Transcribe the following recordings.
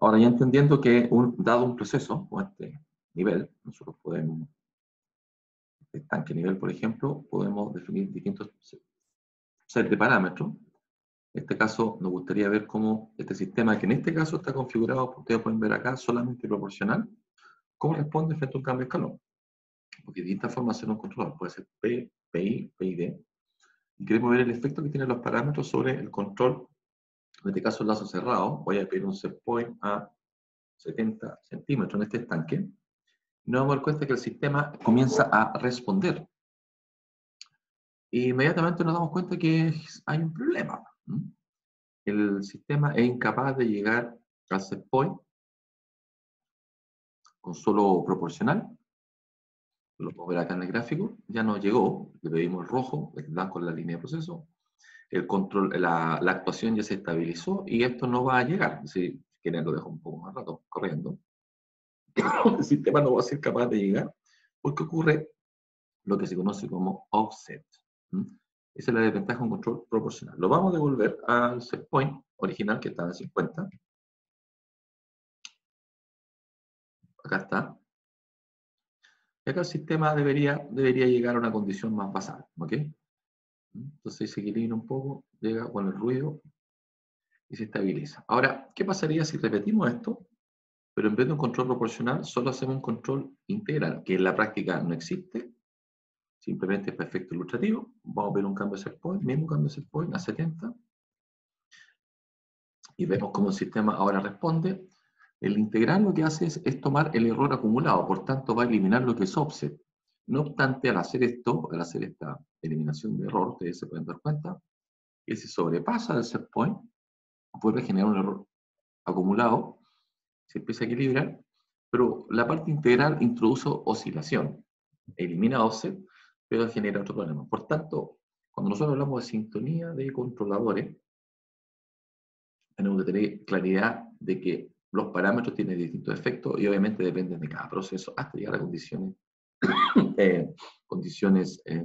Ahora ya entendiendo que un, dado un proceso o este nivel, nosotros podemos, este tanque nivel, por ejemplo, podemos definir distintos set de parámetros. En este caso, nos gustaría ver cómo este sistema, que en este caso está configurado, ustedes pueden ver acá, solamente proporcional, cómo responde frente a un cambio de escalón. Porque de distintas formas hacer un controlador. Puede ser P, PI, PID. Y queremos ver el efecto que tienen los parámetros sobre el control en este caso el lazo cerrado, voy a pedir un set point a 70 centímetros en este estanque, nos dar cuenta que el sistema comienza a responder. E inmediatamente nos damos cuenta que hay un problema. El sistema es incapaz de llegar al set point con solo proporcional. Lo puedo ver acá en el gráfico. Ya no llegó, le pedimos el rojo, el blanco en la línea de proceso, el control, la, actuación ya se estabilizó y esto no va a llegar. Si quieren lo dejo un poco más rato corriendo. el sistema no va a ser capaz de llegar porque ocurre lo que se conoce como offset. Esa es la desventaja de un control proporcional. Lo vamos a devolver al set point original que estaba en 50. Acá está. Y acá el sistema debería, debería llegar a una condición más basal. ¿ok? Entonces se equilibra un poco, llega con el ruido y se estabiliza. Ahora, ¿qué pasaría si repetimos esto? Pero en vez de un control proporcional, solo hacemos un control integral, que en la práctica no existe, simplemente es para efecto ilustrativo. Vamos a ver un cambio de set point, mismo cambio de set point a 70. Y vemos cómo el sistema ahora responde. El integral lo que hace es, es tomar el error acumulado, por tanto va a eliminar lo que es offset. No obstante, al hacer esto, al hacer esta eliminación de error, ustedes se pueden dar cuenta que si sobrepasa el set point, puede generar un error acumulado, se empieza a equilibrar, pero la parte integral introduce oscilación, elimina offset, pero genera otro problema. Por tanto, cuando nosotros hablamos de sintonía de controladores, tenemos que tener claridad de que los parámetros tienen distintos efectos y obviamente dependen de cada proceso hasta llegar a condiciones, eh, condiciones eh,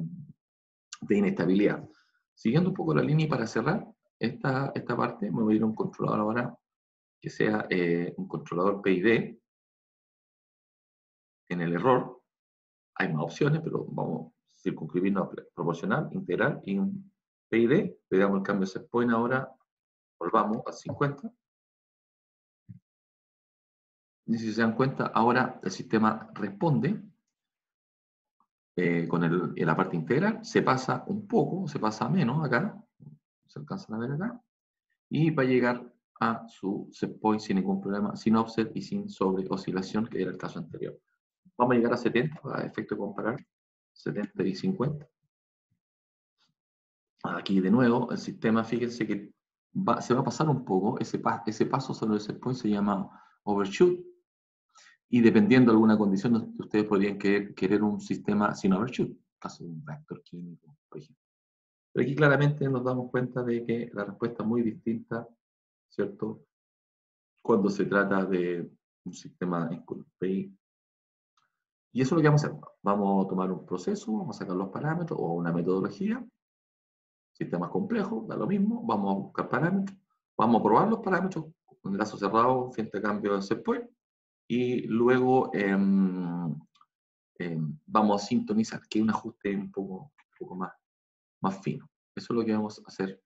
de inestabilidad. Siguiendo un poco la línea y para cerrar esta, esta parte, me voy a ir a un controlador ahora que sea eh, un controlador PID. En el error hay más opciones, pero vamos a circunscribirnos a proporcional, integral y un PID. Le damos el cambio de set point ahora, volvamos a 50. Y si se dan cuenta, ahora el sistema responde eh, con el, la parte integral, se pasa un poco, se pasa menos acá, se alcanzan a ver acá, y va a llegar a su set point sin ningún problema, sin offset y sin sobre oscilación, que era el caso anterior. Vamos a llegar a 70, a efecto de comparar, 70 y 50. Aquí de nuevo, el sistema, fíjense que se va a pasar un poco, ese, ese paso sobre el set point se llama overshoot, y dependiendo de alguna condición, ustedes podrían querer, querer un sistema sin overshoot, caso de un reactor químico, por ejemplo. Pero aquí claramente nos damos cuenta de que la respuesta es muy distinta, ¿cierto? Cuando se trata de un sistema en PI. Y eso es lo que vamos a hacer. Vamos a tomar un proceso, vamos a sacar los parámetros o una metodología. Sistemas complejos, da lo mismo. Vamos a buscar parámetros. Vamos a probar los parámetros con el lazo cerrado frente a cambio de set point y luego em, em, vamos a sintonizar, que es un ajuste un poco, un poco más, más fino. Eso es lo que vamos a hacer